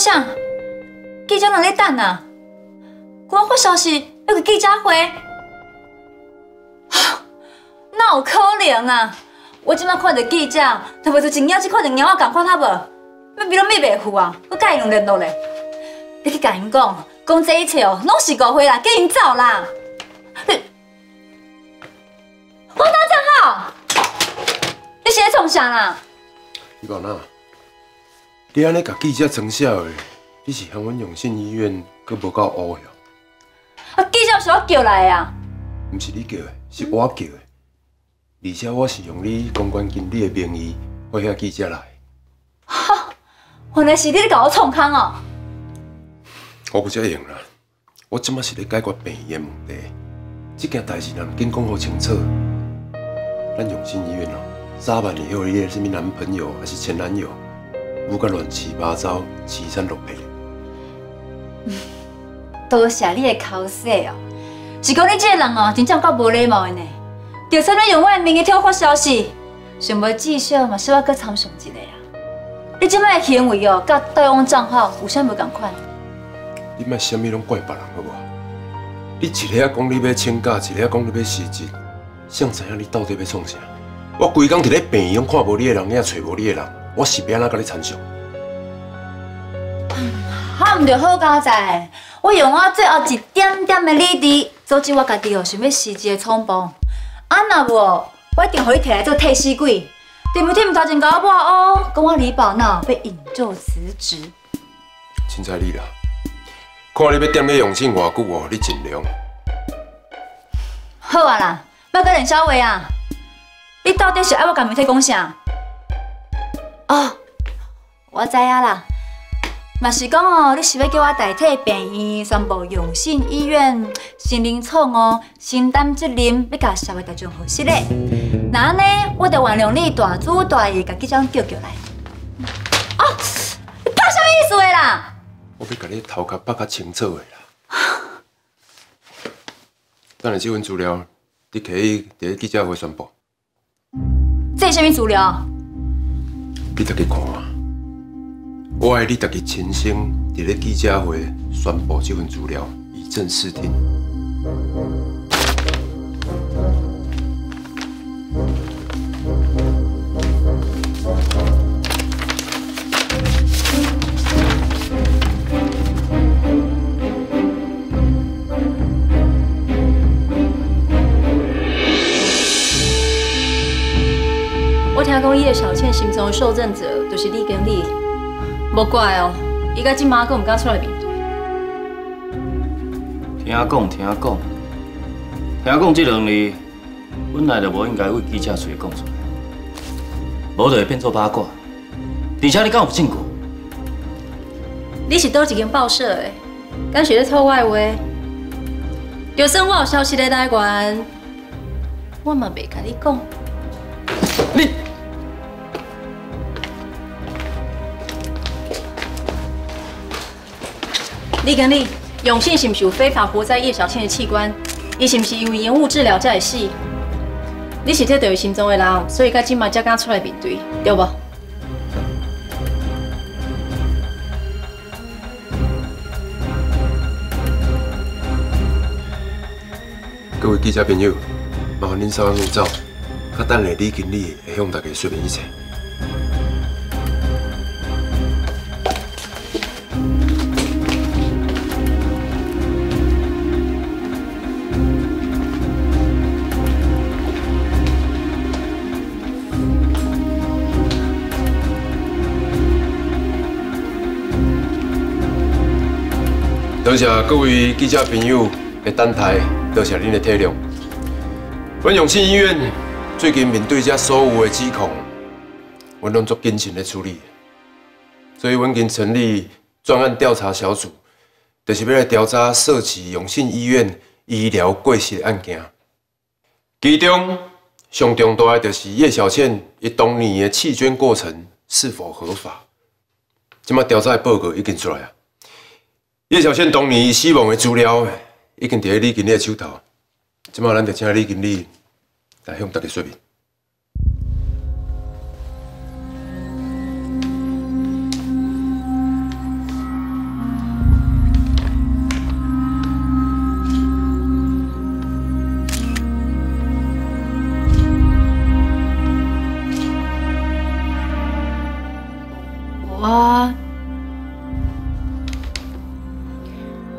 想记者人在等啊，我发消息要个记者会，哪有可能啊？我今麦看到记者，特别是真鸟，只看到猫仔共款，好无？要比拢咪袂赴啊？我甲伊用联络咧，你去甲因讲，讲这一切哦，拢是误会啦，叫因走啦。我打正好，你是在创啥啦？伊宝娜，你安尼甲记者装笑的，你是向阮永信医院阁无够乌哟？啊，记者是我叫来的啊！毋是你叫的，是我叫的。而且我是用你公关经理的名义，派遐记者来。哈，原来是你咧甲我创空哦！我不遮用啦，我即马是咧解决病院的问题。这件代志，若毋紧讲好清楚，咱永信医院哦，早晚以后你的什么男朋友还是前男友，不敢乱七八糟、七三六八。多谢你的口舌哦，是讲你这个人哦，真正够无礼貌的呢。就算你用我的名义替我发消息，想要至少嘛是我搁参详一下啊。你这摆的行为哦，甲盗用账号有啥无共款？你莫啥物拢怪别人好无？你一个讲你要请假，一个讲你要辞职，谁知影你到底要创啥？我规工伫咧病院看无你的人，也找无你的人，我是要安怎甲你参详？哈唔着好佳在，我用我最后一点点的理智，阻止我家己哦想要辞职的冲动。啊那无，我一定互你摕来做替死鬼。对不对？唔早前甲我抹哦，讲我李宝娜被引咎辞职。凊彩你啦，看你要踮咧用心偌久哦，你尽量。好啊啦，要跟冷小伟啊，你到底是爱我甲媒体讲啥？哦，我知影啦。嘛是讲哦，你是要叫我代替病院宣布永信医院心灵错误、承担责任，要甲社会大众负责嘞。那呢，我就原谅你大主大意，甲记者叫叫来。哦，你搞啥意思的啦？我要甲你头壳绑较清楚的啦。等下这份资料，你可以伫记者会宣布。这是什么资料？你自己看。我爱你，自己亲身伫咧记者会宣布这份资料，以正视听。听讲叶小倩心中的受赠者就是你跟你。无怪哦，伊甲即马阁唔敢出来面对。听讲，听讲，听讲，这两字本来就无应该为记者嘴讲出来，无就会变做八卦。而且你敢有证据？你是倒一间报社的，敢是咧偷我的话？就算我有消息咧来源，我嘛袂甲你讲。你。李经理，永信是不是有非法活摘叶小倩的器官？伊是不是因为延误治疗才会死？你是这对心中的人，所以才今麦才敢出来面对，对不？各位记者朋友，麻烦您稍安勿躁，较等下李经理会向大家说明一切。多谢各位记者朋友的等待，多谢您的体谅。阮永信医院最近面对这所有的指控，阮拢做谨慎的处理，所以阮已经成立专案调查小组，就是要来调查涉及永信医院医疗过失的案件。其中上重大的就是叶小倩伊当年的弃捐过程是否合法？即马调查的报告已经出来啊！叶小倩当年死亡的资料已经伫咧李经理的手头，即摆咱就请李经理来向大家说明。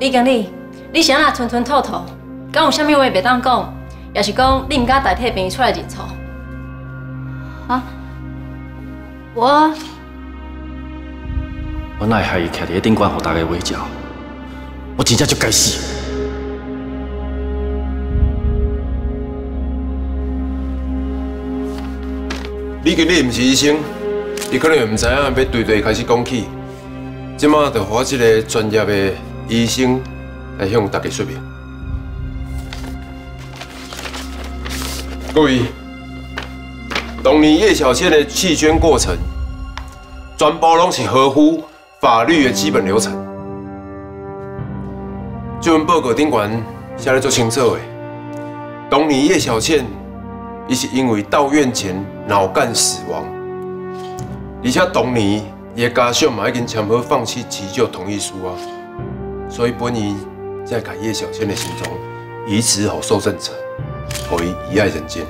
李经理，你是安那吞吞吐吐，敢有啥物话袂当讲？也是讲你毋敢代替病人出来认错？啊，我我哪会害伊徛伫顶管，互大家围剿？我真正就该死！李经理毋是医生，伊可能毋知影要对对开始讲起。即马就我这个专业的医生来向大家说明。各位，当年叶小倩的弃捐过程，全部拢是合乎法律的基本流程。这份报告顶悬写得足清楚的，当年叶小倩。伊是因为到院前脑干死亡，而且当年伊的家属嘛已经签好放弃急救同意书啊，所以本院才改叶小倩的行踪移植给受赠者，可以遗爱人间。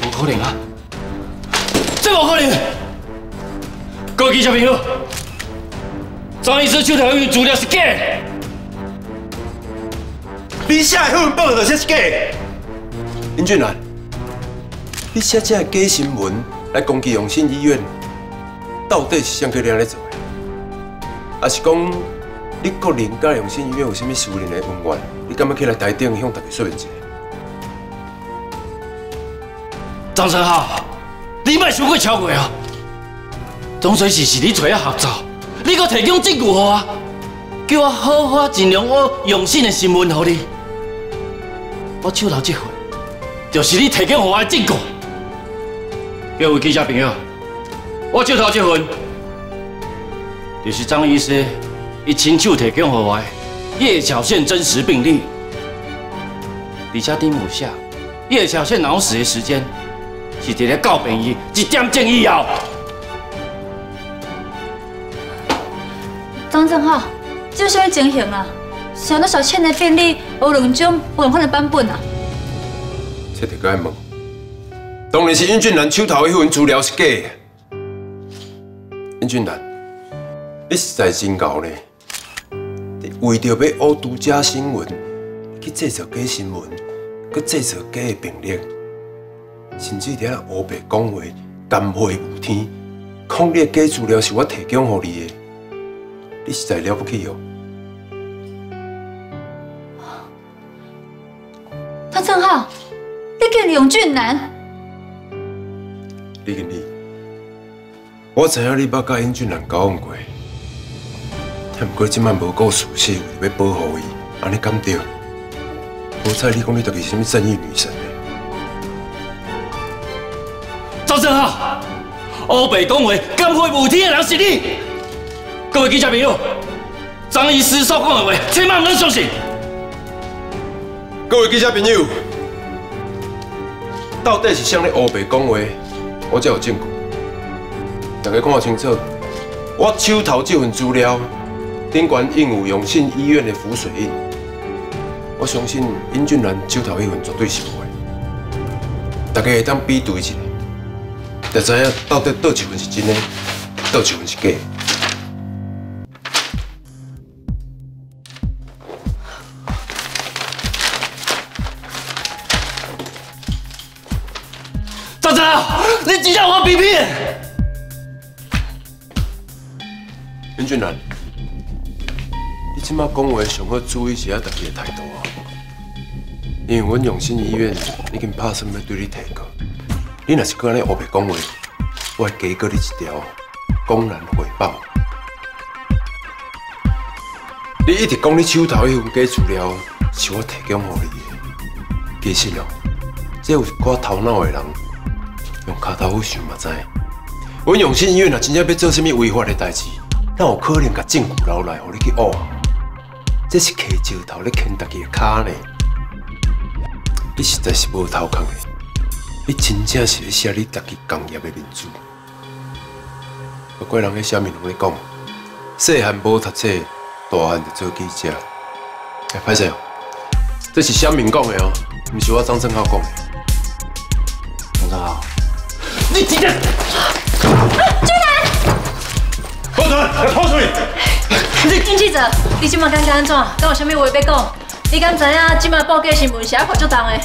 不可能啊！这不可能！各位记者朋友。张医师手头有资料是假，你写的份报道就是假。林俊兰，你写这个假新闻来攻击永信医院，到底是谁叫你安尼做？还是讲你个人甲永信医院有甚物私人的恩怨？你敢要起来台顶向大家说明一下？张成浩，你莫想过超过啊！总算是是你找我合作。你搁提供证据给我，叫我好好尽量我用心的新闻给你。我手头这份，就是你提供给我的证据。各位记者朋友，我手头这份，就是张医师伊亲手提供给我的叶小倩真实病例，而且顶有写叶小倩脑死的时间是伫咧告病医一点钟以后。张正浩，这是啥情形啊？想到小倩的病例有两种不同款的版本啊？这得该问。当然是殷俊兰手头的那份资料是假的。殷俊兰，你实在真够呢！为着要挖独家新闻，去制造假新闻，去制造假的病历，甚至在黑白讲话，含混无天，抗你的假资料是我提供给你的。你实在了不起哦！张正浩，你叫永俊南？李经理，我知影你捌甲永俊南交往过，但不过今晚无够熟悉，要保护伊，安尼敢对？无彩你讲你到底是什么正义女神呢？赵正浩，欧北讲话敢会无天的人是你！各位记者朋友，张医师所讲的话，千万不能相信。各位记者朋友，到底是谁在乌白讲话？我才有证据。大家看清楚，我手头这份资料，顶悬印有永信医院的浮水印。我相信殷俊兰手头那份绝对是有的。大家会当比对一下，就知影到底倒一份是真的，倒一份是假。你真正我比比！林俊南，你即马讲话上好注意一下自己的态度啊！因为阮永信医院已经拍算要对你提告，你若是搁安尼胡白讲话，我会加告你一条公然诽谤。你一直讲你手头迄份假资料是我提供给你的，其实哦，这有一寡头脑的人。用脚头去想嘛知，阮永信医院若真正要做什么违法的代志，哪有可能甲证据留来，互你去挖？这是揢石头咧牵家己的脚呢？你实在是无头壳的，你真正是咧写你家己工业的面子。不怪人喺下面拢咧讲，细汉无读册，大汉就做记者。哎，歹势哦，这是小明讲的哦，毋是我张正浩讲的。生浩，你今天，俊南，保全，来拖出去！金记者，你今麦感觉安怎？敢有啥物话要讲？你敢知影今麦报价新闻是爱看足重的？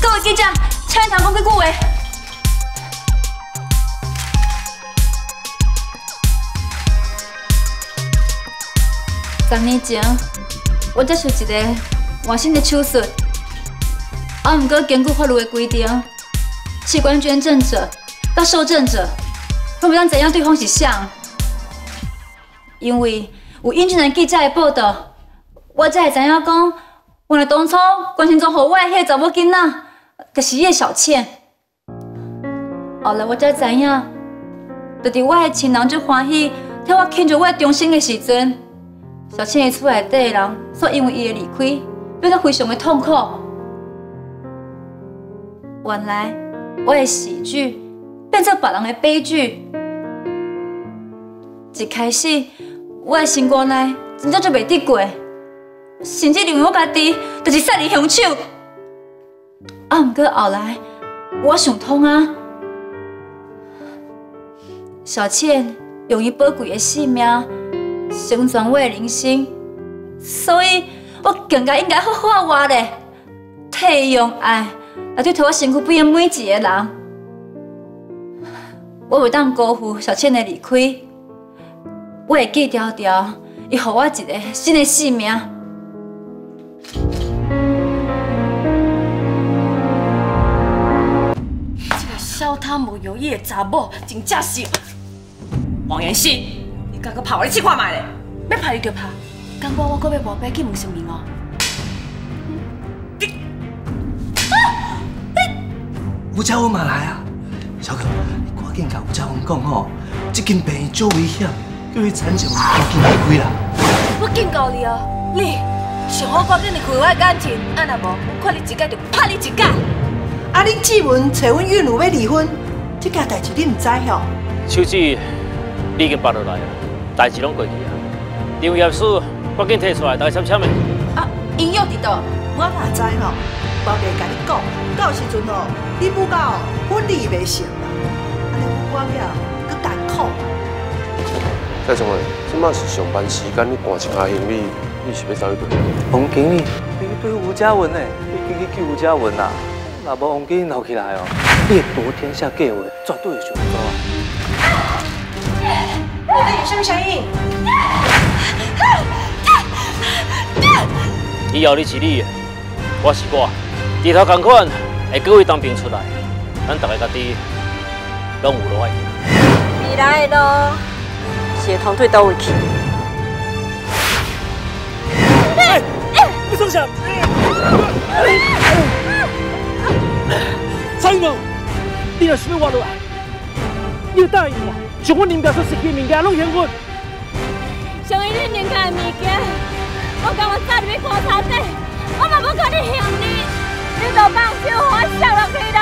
各位记者，请谈讲几句话。十年前，我接受一个换新的手术，啊，毋过根据法律的规定，器官捐赠者甲受赠者，拢袂当知影对方是啥。因为有引进来记者的报道，我才会知影讲，原来当初关心中互我的迄个查某囡仔，就是叶小倩。后来我才知影，就伫我的亲人最欢喜替我庆祝我终生的时阵，小倩的厝内底的人，煞因为伊的离开，变得非常的痛苦。原来我的喜剧变成别人的悲剧。一开始。我的心肝内真正就袂得过，甚至认为我家己就是杀人凶手。啊，毋过后来我想通啊，小倩用伊宝贵的性命成全我的人生，所以我更加应该好好活咧，体用爱来对待我身躯边的每一个人。我袂当辜负小倩的离开。我会记条条，伊给我一个新的生命。这个小贪无有义的查某，真正是王延信，你敢搁拍我？你试看卖咧！要拍你就拍，敢我我搁要无白去问姓名哦。吴嘉文嘛来啊！小可，你赶紧甲吴嘉文讲吼，这间病院足危险。叫伊产前赶紧离开啦！我警告你哦，你上好赶紧离开我的感情，啊那无我看你一届就拍你一届。啊，恁志文找阮岳母要离婚，这件代志你唔知吼？手机已经发落来了，代志拢过去啊。张业书赶紧摕出来，大家签签的。啊，应用伫倒？我哪知吼？我袂甲你讲，到时阵哦，你不到婚礼袂成啦，安尼我了，搁艰苦。蔡总诶，即马是上班时间，你赶一下行李，你是要走去对？王经理，你对吴嘉文诶，你去去救吴嘉文啦！若无王经理闹起来哦，你夺天下计划绝对会上做啊！你在有什么声音？以后你是你，我是我，日头同款会各位当兵出来，咱大家家己拢有路爱行。你来咯！协团队到位去。哎，你坐下！蔡英文，你若想要活落来，你要答应我，将我林家所失去物件拢还我。上一日林家的物件，我讲我早就要看差底。你都放心，我下了可以的